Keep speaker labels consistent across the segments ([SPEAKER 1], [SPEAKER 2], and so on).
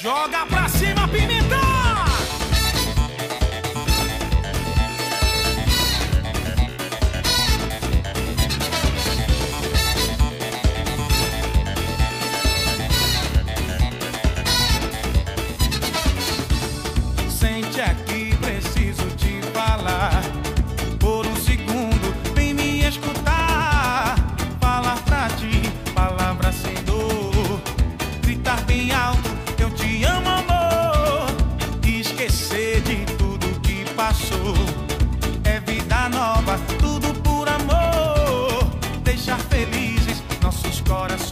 [SPEAKER 1] Joga pra é vida nova, tudo por amor. Deixar felizes nossos corações.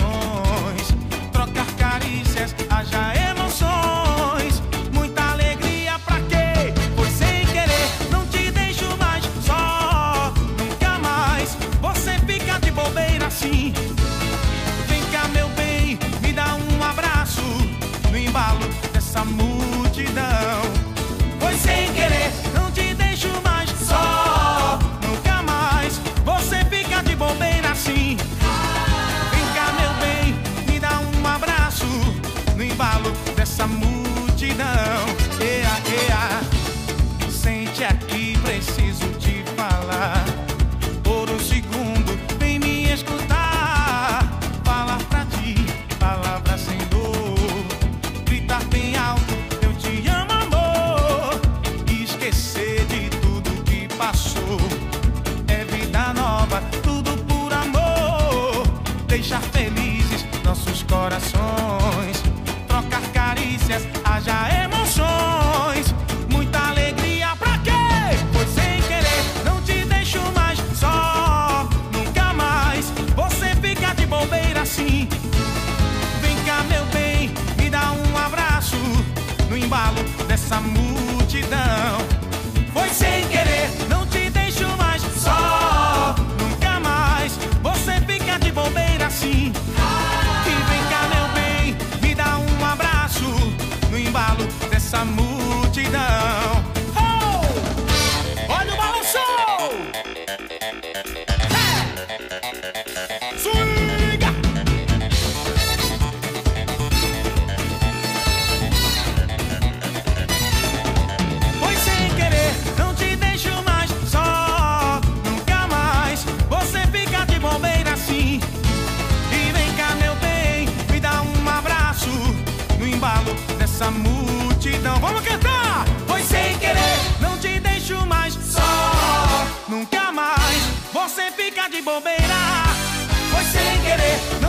[SPEAKER 1] é vida nova, tudo por amor. Deixar felizes nossos corações. multidão. Olha o balanço! É! Swinga! Foi sem querer, não te deixo mais só, nunca mais. Você fica de bombeira assim. E vem cá, meu bem, me dá um abraço no embalo dessa música. você fica de bobeira. Foi sem querer,